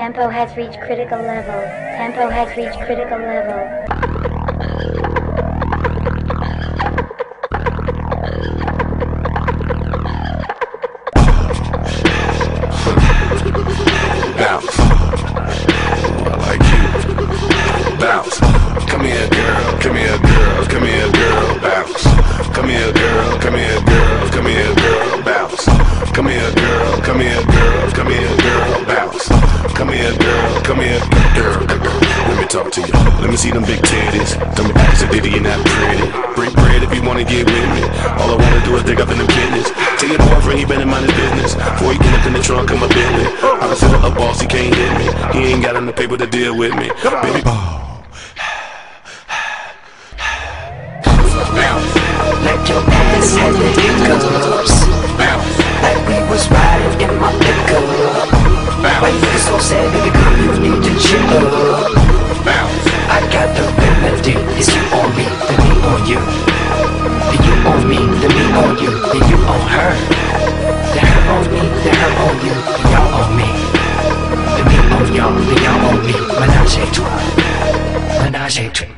Tempo has reached critical level. Tempo has reached critical level. Bounce. I like you. Bounce. Come talk to you. Let me see them big titties. Tell me ask a ditty and that pretty. Break bread if you wanna get with me. All I wanna do is dig up in the business. Tell your boyfriend he better mind his business. Before he can up in the trunk of my Bentley. I consider a boss, he can't hit me. He ain't got enough paper to deal with me. Baby, ball. Let your ass have the you. Then you on me, then me on you, then you on her. Then her on me, then her on you, then y'all on me. Then me on y'all, then y'all on me. Menage a trois, menage a trois